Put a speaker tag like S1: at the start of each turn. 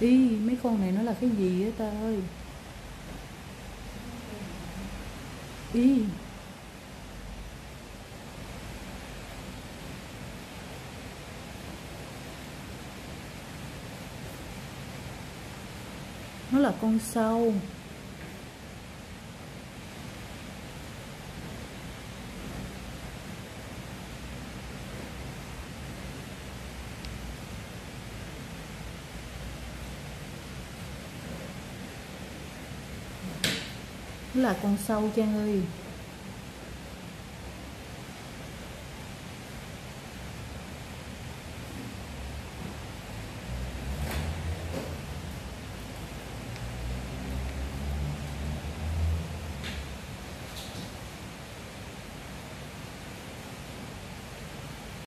S1: Ý, mấy con này nó là cái gì á ta ơi? Ý Nó là con sâu là con sâu Trang ơi.